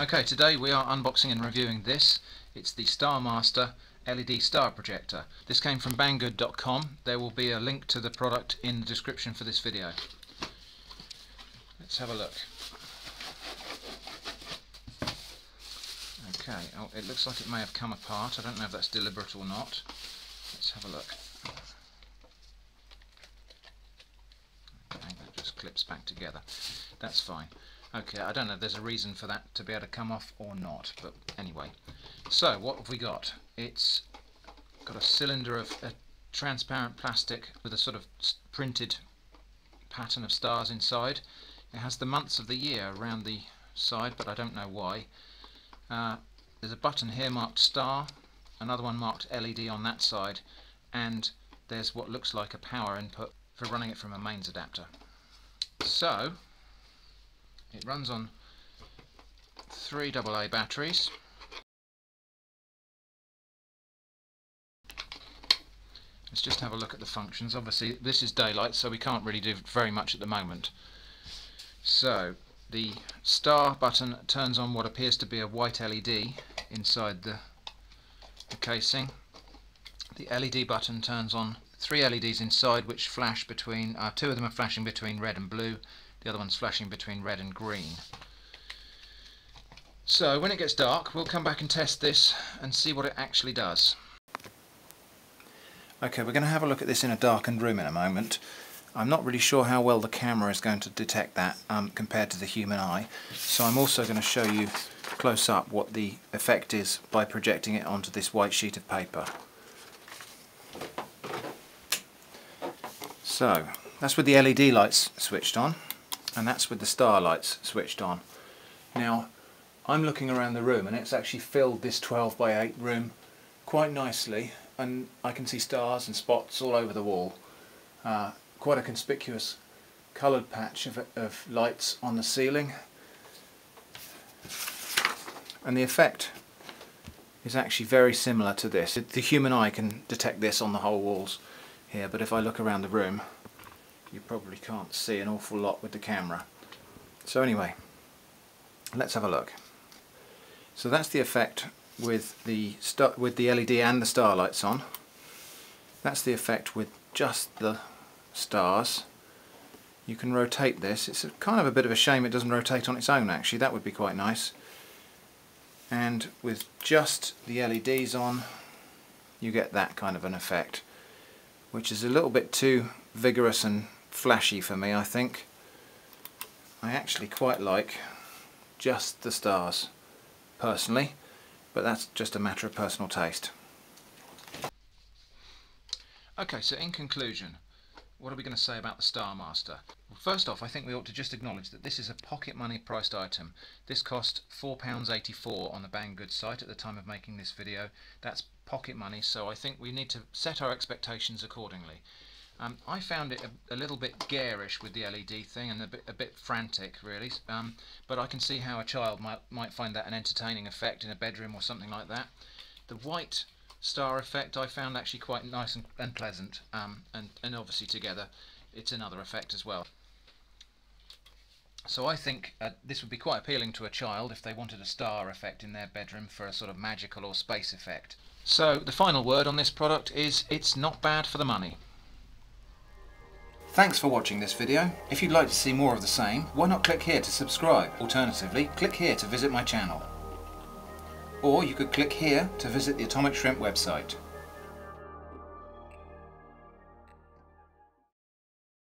Okay, today we are unboxing and reviewing this. It's the Star Master LED star projector. This came from banggood.com. There will be a link to the product in the description for this video. Let's have a look. Okay, oh, it looks like it may have come apart. I don't know if that's deliberate or not. Let's have a look. Okay, that just clips back together. That's fine. Okay, I don't know, there's a reason for that to be able to come off or not, but anyway. So, what have we got? It's got a cylinder of a transparent plastic with a sort of printed pattern of stars inside. It has the months of the year around the side, but I don't know why. Uh, there's a button here marked star, another one marked LED on that side, and there's what looks like a power input for running it from a mains adapter. So, it runs on three AA batteries. Let's just have a look at the functions. Obviously this is daylight so we can't really do very much at the moment. So the star button turns on what appears to be a white LED inside the, the casing. The LED button turns on three LEDs inside which flash between, uh, two of them are flashing between red and blue the other one's flashing between red and green. So when it gets dark we'll come back and test this and see what it actually does. Okay, we're going to have a look at this in a darkened room in a moment. I'm not really sure how well the camera is going to detect that um, compared to the human eye, so I'm also going to show you close up what the effect is by projecting it onto this white sheet of paper. So, that's with the LED lights switched on and that's with the starlights switched on. Now I'm looking around the room and it's actually filled this 12 by 8 room quite nicely and I can see stars and spots all over the wall. Uh, quite a conspicuous coloured patch of, of lights on the ceiling and the effect is actually very similar to this. The human eye can detect this on the whole walls here but if I look around the room you probably can't see an awful lot with the camera. So anyway, let's have a look. So that's the effect with the with the LED and the starlights on. That's the effect with just the stars. You can rotate this. It's kind of a bit of a shame it doesn't rotate on its own actually. That would be quite nice. And with just the LEDs on you get that kind of an effect which is a little bit too vigorous and flashy for me I think. I actually quite like just the stars personally but that's just a matter of personal taste. Okay so in conclusion what are we going to say about the Star Master? Well, first off, I think we ought to just acknowledge that this is a pocket money priced item. This cost £4.84 on the Banggood site at the time of making this video. That's pocket money, so I think we need to set our expectations accordingly. Um, I found it a, a, little bit garish with the LED thing and a bit, a bit frantic really um, but I can see how a child might, might find that an entertaining effect in a bedroom or something like that. The white star effect I found actually quite nice and, and pleasant um, and, and obviously together it's another effect as well. So I think uh, this would be quite appealing to a child if they wanted a star effect in their bedroom for a sort of magical or space effect. So the final word on this product is it's not bad for the money. Thanks for watching this video. If you'd like to see more of the same, why not click here to subscribe? Alternatively, click here to visit my channel. Or you could click here to visit the Atomic Shrimp website.